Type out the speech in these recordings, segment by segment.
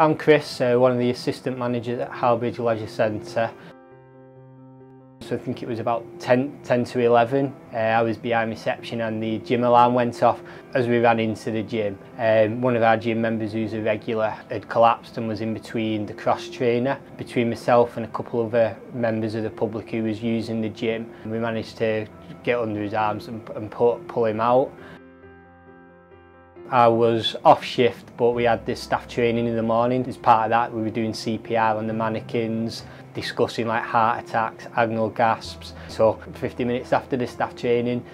I'm Chris, uh, one of the assistant managers at Halbridge Leisure Centre. So I think it was about 10, 10 to 11. Uh, I was behind reception and the gym alarm went off as we ran into the gym. Um, one of our gym members who's a regular had collapsed and was in between the cross trainer, between myself and a couple of other members of the public who was using the gym. We managed to get under his arms and, and pull, pull him out. I was off shift but we had this staff training in the morning. As part of that we were doing CPR on the mannequins, discussing like heart attacks, agonal gasps. So 50 minutes after the staff training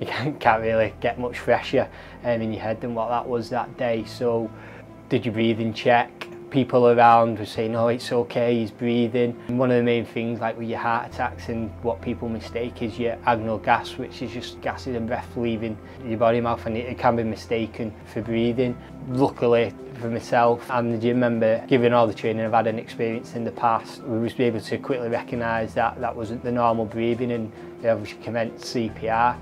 you can't really get much fresher um, in your head than what that was that day. So did your breathing check, people around were saying, oh, it's okay, he's breathing. And one of the main things, like with your heart attacks and what people mistake is your agonal gas, which is just gases and breath leaving your body mouth, and it can be mistaken for breathing. Luckily, for myself and the gym member, given all the training I've had and experience in the past, we was able to quickly recognise that that wasn't the normal breathing and they obviously commenced CPR.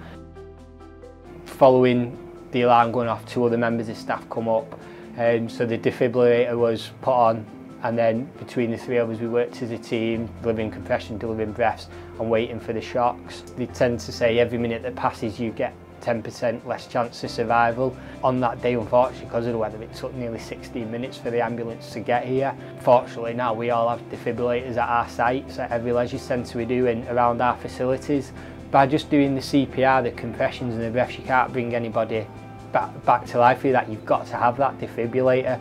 Following the alarm going off, two other members of staff come up Um, so the defibrillator was put on and then between the three of us we worked as a team, delivering compression, delivering breaths and waiting for the shocks. They tend to say every minute that passes you get 10% less chance of survival. On that day, unfortunately, because of the weather, it took nearly 16 minutes for the ambulance to get here. Fortunately now, we all have defibrillators at our sites, at every leisure centre we do in around our facilities. By just doing the CPR, the compressions and the breaths, you can't bring anybody back, back to life that you've got to have that defibrillator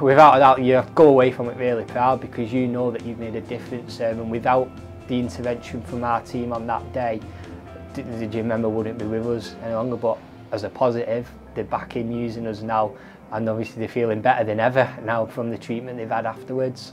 without that you go away from it really proud because you know that you've made a difference um, and without the intervention from our team on that day, the, the gym member wouldn't be with us any longer. But as a positive, they're back in using us now and obviously they're feeling better than ever now from the treatment they've had afterwards.